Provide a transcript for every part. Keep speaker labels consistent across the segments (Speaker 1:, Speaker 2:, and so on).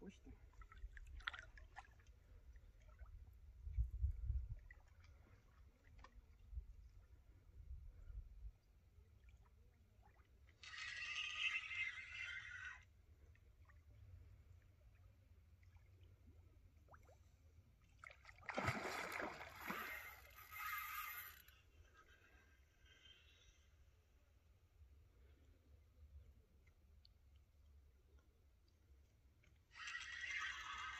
Speaker 1: почты.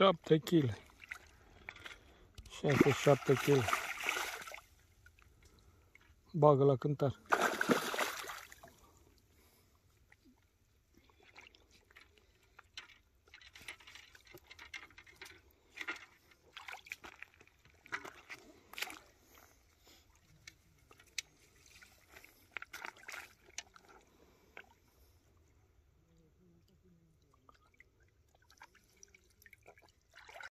Speaker 2: 7 kg. 6-7 kg. Bagă la cântar.